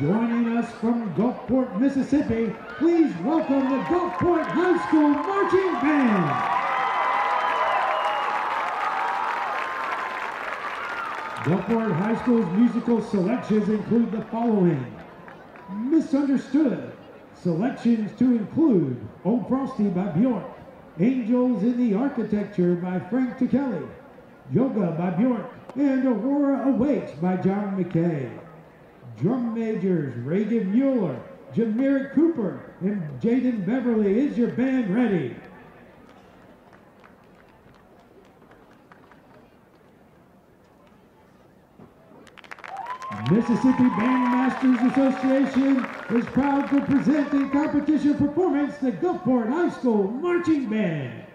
Joining us from Gulfport, Mississippi, please welcome the Gulfport High School Marching Band. Gulfport High School's musical selections include the following. Miss Understood. Selections to include Old Frosty by Bjork, Angels in the Architecture by Frank Ticheli, Yoga by Bjork, and Aurora Awakes by John Mackey. Drum majors Reagan Mueller, Jamerick Cooper, and Jaden Beverly. Is your band ready? Mississippi Bandmasters Association is proud to present in competition performance the Gulfport High School Marching Band.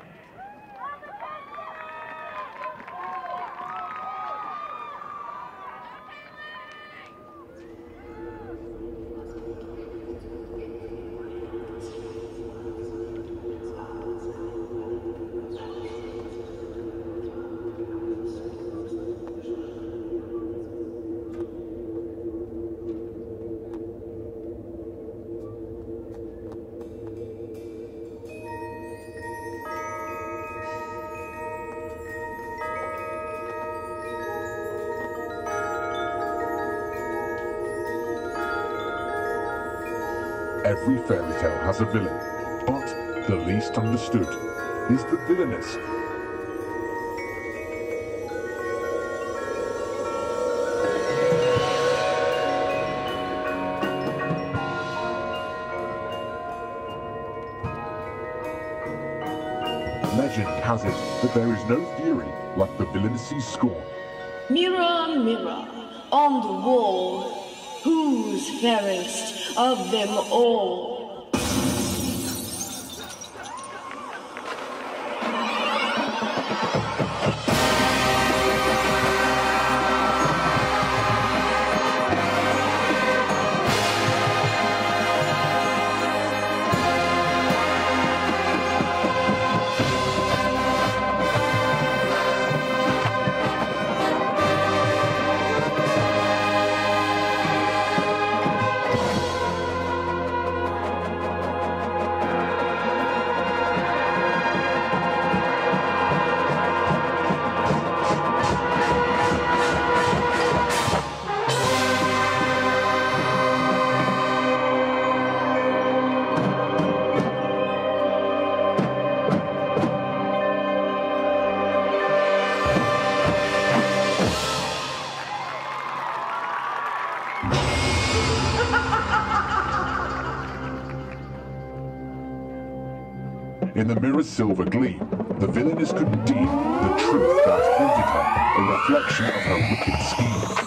Every fairy tale has a villain, but the least understood is the villainess. Legend has it that there is no fury like the villainous's scorn. Mirror, mirror, on the wall, who's fairest of them all? The mirror's silver gleam, the villainess could deem the truth that haunted her a reflection of her wicked scheme.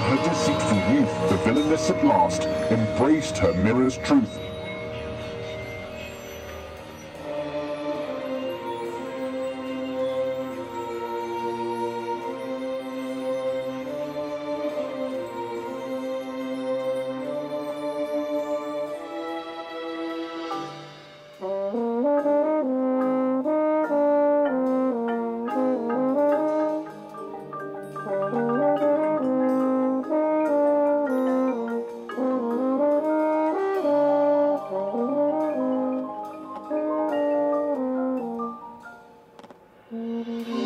her deceitful youth, the villainess at last embraced her mirror's truth. She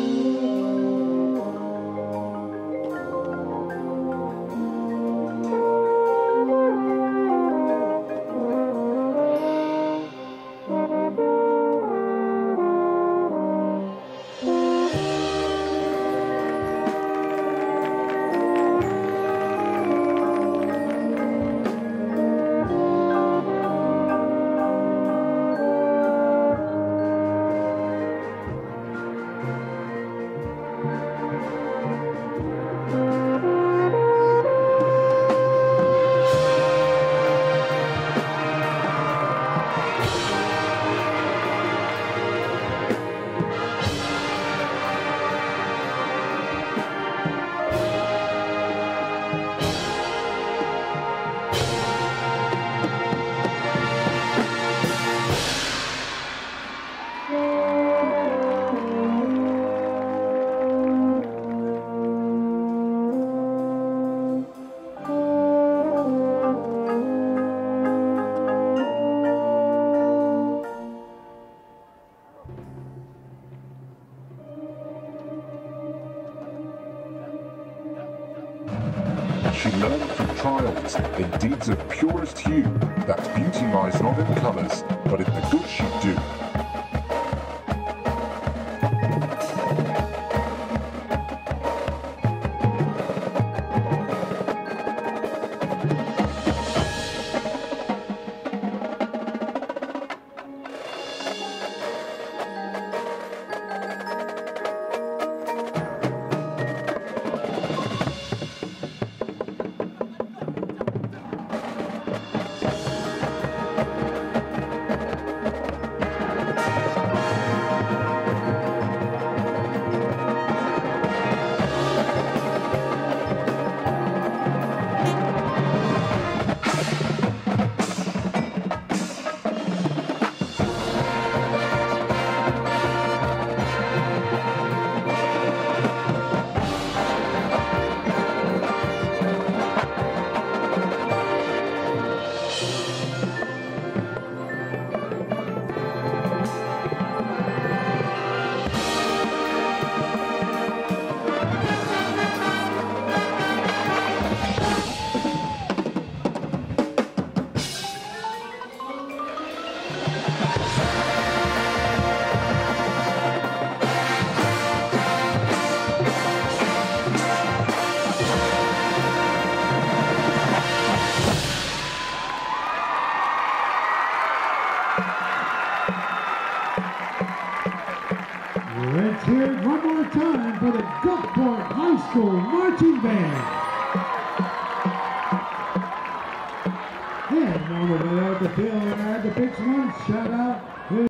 trials, in deeds of purest hue, that beauty lies not in colours, but in the good she do. Let's hear it one more time for the Gulfport High School Marching Band. And on the way out the field, had to pitch one shout out